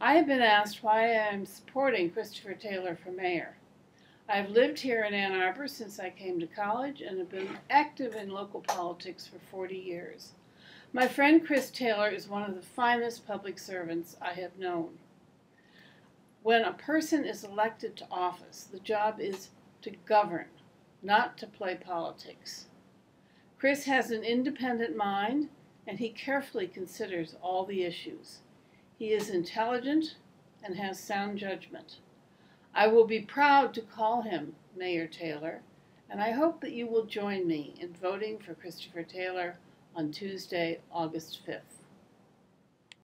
I have been asked why I am supporting Christopher Taylor for mayor. I've lived here in Ann Arbor since I came to college and have been active in local politics for 40 years. My friend Chris Taylor is one of the finest public servants I have known. When a person is elected to office, the job is to govern, not to play politics. Chris has an independent mind and he carefully considers all the issues. He is intelligent and has sound judgment. I will be proud to call him Mayor Taylor, and I hope that you will join me in voting for Christopher Taylor on Tuesday, August 5th.